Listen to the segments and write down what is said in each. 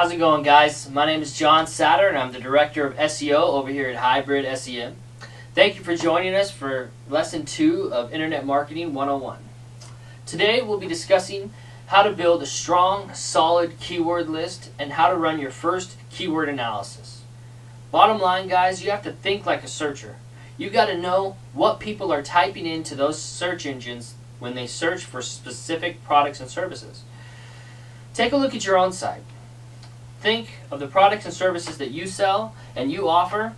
How's it going, guys? My name is John Satter, and I'm the Director of SEO over here at Hybrid SEM. Thank you for joining us for Lesson 2 of Internet Marketing 101. Today, we'll be discussing how to build a strong, solid keyword list and how to run your first keyword analysis. Bottom line, guys, you have to think like a searcher. You got to know what people are typing into those search engines when they search for specific products and services. Take a look at your own site. Think of the products and services that you sell and you offer.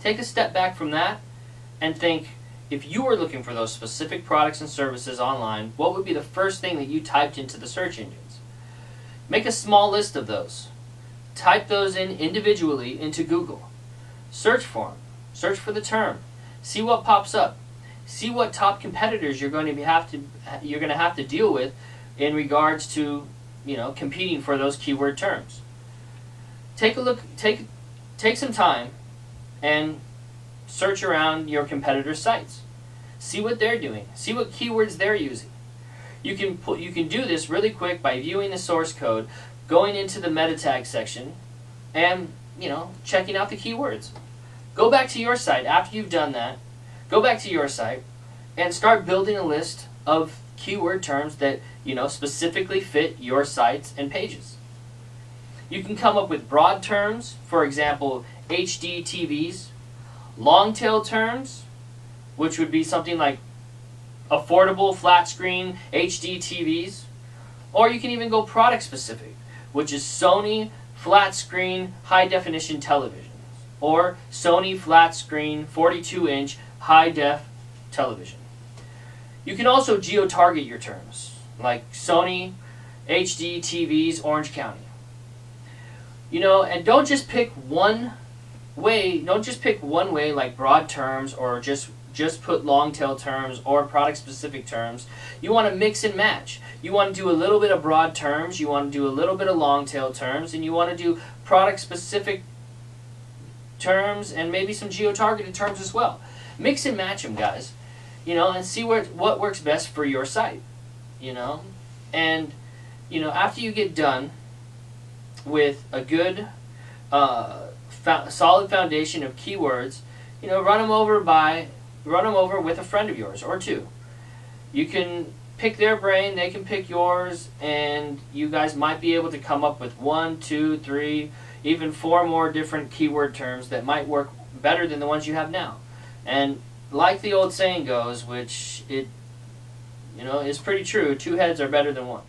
Take a step back from that and think if you were looking for those specific products and services online, what would be the first thing that you typed into the search engines? Make a small list of those. Type those in individually into Google. Search for them. Search for the term. See what pops up. See what top competitors you're going to have to you're going to have to deal with in regards to, you know, competing for those keyword terms take a look, take, take some time and search around your competitors' sites. See what they're doing. See what keywords they're using. You can put, you can do this really quick by viewing the source code, going into the meta tag section, and you know checking out the keywords. Go back to your site after you've done that. Go back to your site and start building a list of keyword terms that you know specifically fit your sites and pages. You can come up with broad terms, for example, HD TVs, long tail terms, which would be something like affordable flat screen HD TVs, or you can even go product specific, which is Sony flat screen high definition televisions, or Sony flat screen 42 inch high def television. You can also geo target your terms, like Sony HD TVs Orange County. You know, and don't just pick one way, don't just pick one way like broad terms or just just put long tail terms or product specific terms. You want to mix and match. You want to do a little bit of broad terms, you want to do a little bit of long tail terms, and you want to do product specific terms and maybe some geo targeted terms as well. Mix and match them, guys. You know, and see what what works best for your site. You know, and you know after you get done with a good, uh, solid foundation of keywords, you know, run them over by, run them over with a friend of yours or two. You can pick their brain, they can pick yours, and you guys might be able to come up with one, two, three, even four more different keyword terms that might work better than the ones you have now. And like the old saying goes, which it, you know, is pretty true, two heads are better than one.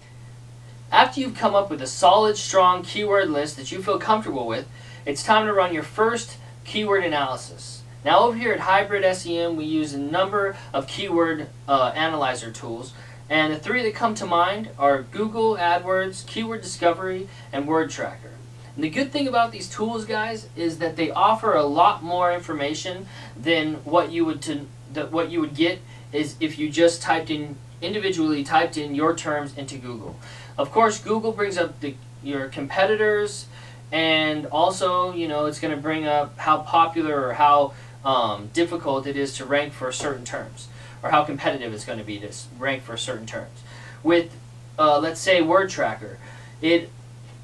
After you've come up with a solid, strong keyword list that you feel comfortable with, it's time to run your first keyword analysis. Now over here at Hybrid SEM, we use a number of keyword uh, analyzer tools, and the three that come to mind are Google AdWords, Keyword Discovery, and Word Tracker. And the good thing about these tools, guys, is that they offer a lot more information than what you would to that what you would get is if you just typed in individually typed in your terms into Google. Of course, Google brings up the, your competitors, and also, you know, it's going to bring up how popular or how um, difficult it is to rank for certain terms, or how competitive it's going to be to rank for certain terms. With, uh, let's say, Word Tracker, it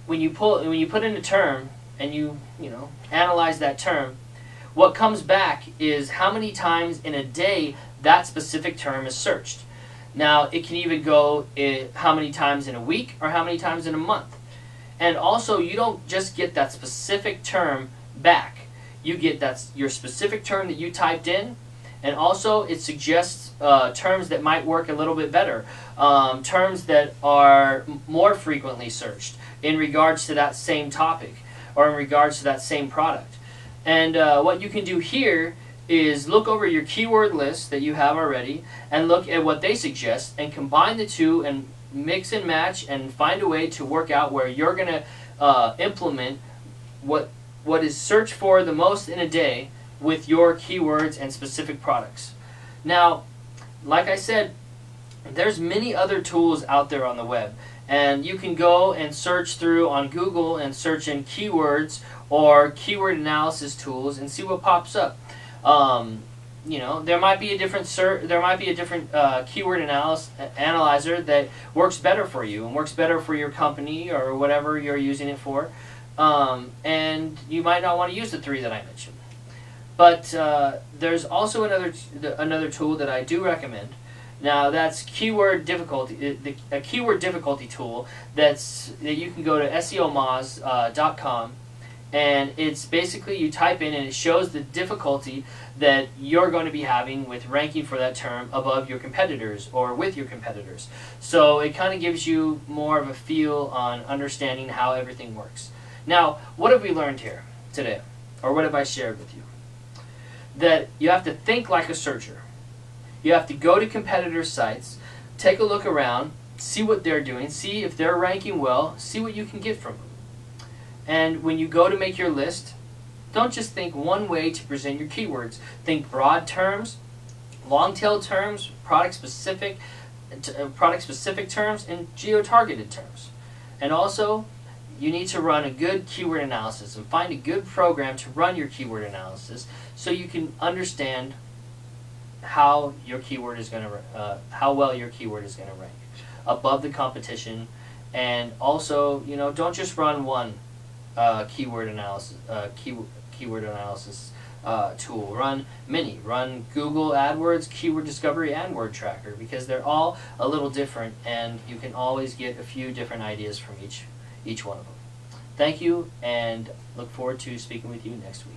when you pull when you put in a term and you you know analyze that term, what comes back is how many times in a day that specific term is searched. Now, it can even go how many times in a week or how many times in a month. And also, you don't just get that specific term back. You get that your specific term that you typed in, and also it suggests uh, terms that might work a little bit better, um, terms that are more frequently searched in regards to that same topic or in regards to that same product. And uh, what you can do here is look over your keyword list that you have already and look at what they suggest and combine the two and mix and match and find a way to work out where you're going to uh, implement what what is searched for the most in a day with your keywords and specific products. Now, like I said, there's many other tools out there on the web and you can go and search through on Google and search in keywords or keyword analysis tools and see what pops up. Um, you know, there might be a different there might be a different uh, keyword analysis analyzer that works better for you and works better for your company or whatever you're using it for, um, and you might not want to use the three that I mentioned. But uh, there's also another another tool that I do recommend. Now that's keyword difficulty, uh, a keyword difficulty tool that's that you can go to SEOmoz.com. And it's basically you type in and it shows the difficulty that you're going to be having with ranking for that term above your competitors or with your competitors. So it kind of gives you more of a feel on understanding how everything works. Now, what have we learned here today? Or what have I shared with you? That you have to think like a searcher. You have to go to competitor sites, take a look around, see what they're doing, see if they're ranking well, see what you can get from them. And when you go to make your list, don't just think one way to present your keywords. Think broad terms, long tail terms, product specific, uh, product specific terms, and geo targeted terms. And also, you need to run a good keyword analysis and find a good program to run your keyword analysis so you can understand how your keyword is going to uh, how well your keyword is going to rank above the competition and also you know don't just run one uh, keyword analysis uh, key, keyword analysis uh, tool. Run Mini, Run Google AdWords, Keyword Discovery, and Word Tracker because they're all a little different, and you can always get a few different ideas from each each one of them. Thank you, and look forward to speaking with you next week.